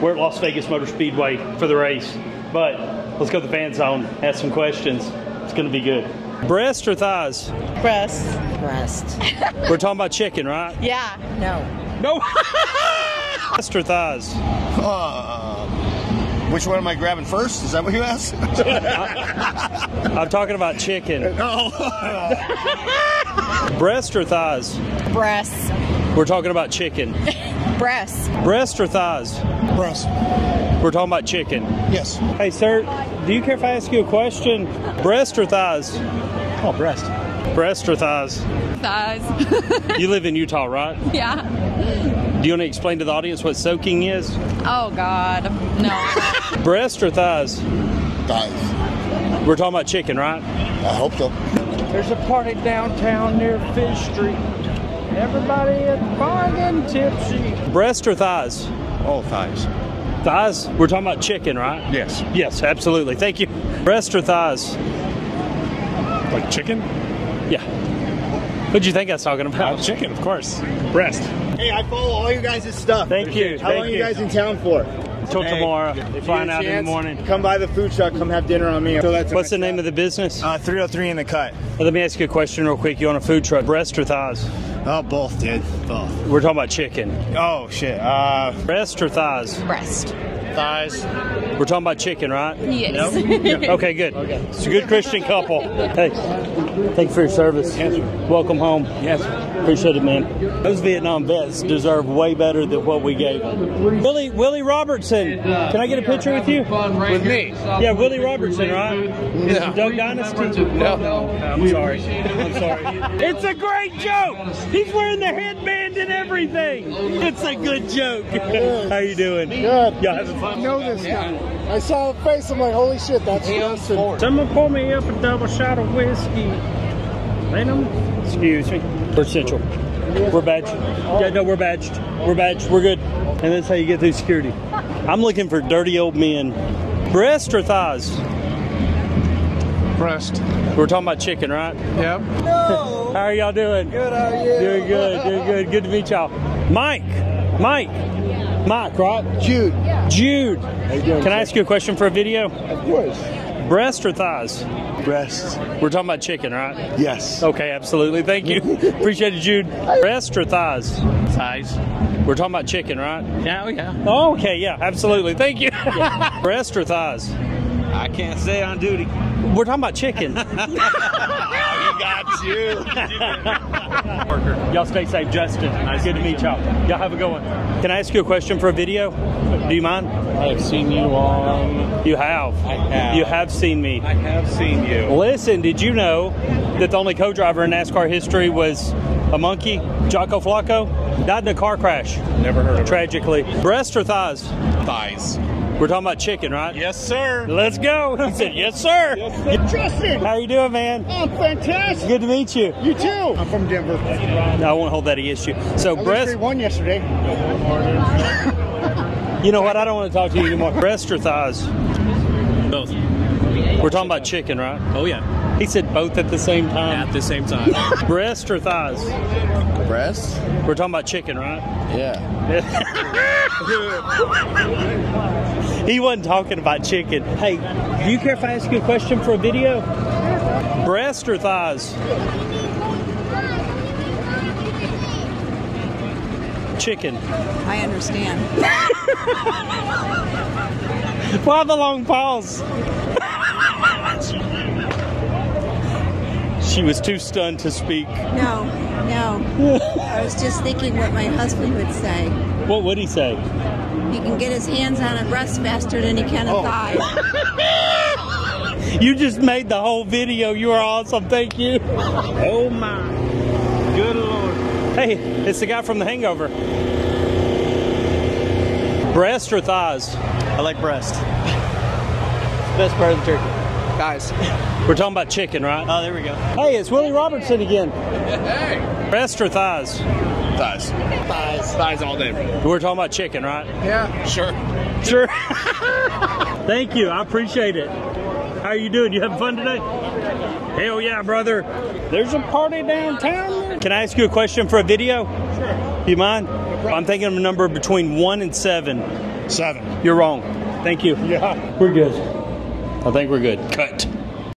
We're at Las Vegas Motor Speedway for the race, but let's go to the fan zone, ask some questions. It's going to be good. Breast or thighs? Breast. Breast. We're talking about chicken, right? Yeah. No. No. Breast or thighs? Uh, which one am I grabbing first? Is that what you asked? I'm talking about chicken. no. Breast or thighs? Breast. We're talking about chicken. Breast. Breast or thighs? Breast. We're talking about chicken. Yes. Hey, sir, do you care if I ask you a question? Breast or thighs? Oh, breast. Breast or thighs? Thighs. You live in Utah, right? yeah. Do you want to explain to the audience what soaking is? Oh God. No. Breast or thighs? Thighs. We're talking about chicken, right? I hope so. There's a party downtown near Fifth Street. Everybody at the bar tipsy. Breast or thighs? Oh, thighs. Thighs? We're talking about chicken, right? Yes. Yes, absolutely. Thank you. Breast or thighs? Like chicken? Yeah. What'd you think I was talking Uh, about? chicken, of course. Breast. Hey, I follow all you guys' stuff. Thank you. How Thank long are you. you guys in town for? Till Hey, tomorrow. if you Flying get a out in the morning. Come by the food truck. Come have dinner on me. So that's What's the name of the business? Uh, 303 in the cut. Let me ask you a question real quick. You on a food truck? Breast or thighs? Oh, both, dude. Both. We're talking about chicken. Oh, shit. Uh, Breast or thighs? Breast. thighs. We're talking about chicken, right? yes. Okay, good. It's a good Christian couple. Hey, thank you for your service. Welcome home. Yes. Appreciate it, man. Those Vietnam vets deserve way better than what we gave them. Willie Willie Robertson. Can I get a picture with you? With me? Yeah, Willie Robertson, right? Yeah. Duck Dynasty? No. I'm sorry. I'm sorry. It's a great joke. He's wearing the headband and everything. It's a good joke. How you doing? Good. Y'all having fun? I know this guy. I saw the face. I'm like, holy shit, that's Justin. Someone pull me up a double shot of whiskey. Venom? Excuse me. We're central. We're badged. Yeah, no, we're badged. We're badged. We're good. And that's how you get through security. I'm looking for dirty old men. Breast or thighs? Breast. We're talking about chicken, right? Yep. How are y'all doing? Good, how are you? Doing good, doing good. Good to meet y'all. Mike, Mike, Mike, right? Jude. Jude. you doing, Can I ask you a question for a video? Of course. Breast or thighs? Breast. We're talking about chicken, right? Yes. Okay, absolutely. Thank you. Appreciate it, Jude. Breast or thighs? Thighs. We're talking about chicken, right? Yeah, oh yeah. Oh, okay, yeah, absolutely. Thank you. Breast or thighs? I can't say on duty. We're talking about chicken. got you. y'all stay safe, Justin. Nice Good to meet y'all. Y'all have a good one. Can I ask you a question for a video? Do you mind? I have seen you on. You have. I have. You have seen me. I have seen you. Listen, did you know that the only co-driver in NASCAR history was a monkey, Jocko Flocko? Died in a car crash, Never heard of it. tragically. Breast or thighs? Thighs. We're talking about chicken, right? Yes, sir. Let's go. He said, yes, sir. Justin. How you doing, man? I'm fantastic. Good to meet you. You too. I'm from Denver. No, I won't hold that against you. So, I was breast, 3-1 yesterday. you know what? I don't want to talk to you anymore. Breast or thighs? Both. We're talking about chicken, right? Oh, yeah. He said both at the same time. At the same time. Breast or thighs? Breast? We're talking about chicken, right? Yeah. He wasn't talking about chicken. Hey, do you care if I ask you a question for a video? Breast or thighs? Chicken. I understand. Why the long pause? She was too stunned to speak. No, no. I was just thinking what my husband would say. What would he say? He can get his hands on a breast faster than he can a oh. thigh. You just made the whole video. You are awesome. Thank you. Oh my. Good lord. Hey, it's the guy from The Hangover. Breast or thighs? I like breast. Best part of the turkey. Guys. We're talking about chicken, right? Oh, there we go. Hey, it's Willie Robertson again. Hey. Breast or thighs? Thighs. Thighs. Thighs all day. We're talking about chicken, right? Yeah. Sure. Sure. Thank you. I appreciate it. How are you doing? You having fun today? Hell yeah, brother. There's a party downtown. Can I ask you a question for a video? Sure. You mind? I'm thinking of a number between one and seven. Seven. You're wrong. Thank you. Yeah. We're good. I think we're good. Cut.